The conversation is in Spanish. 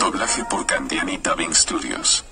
Doblaje por Candiani Bing Studios.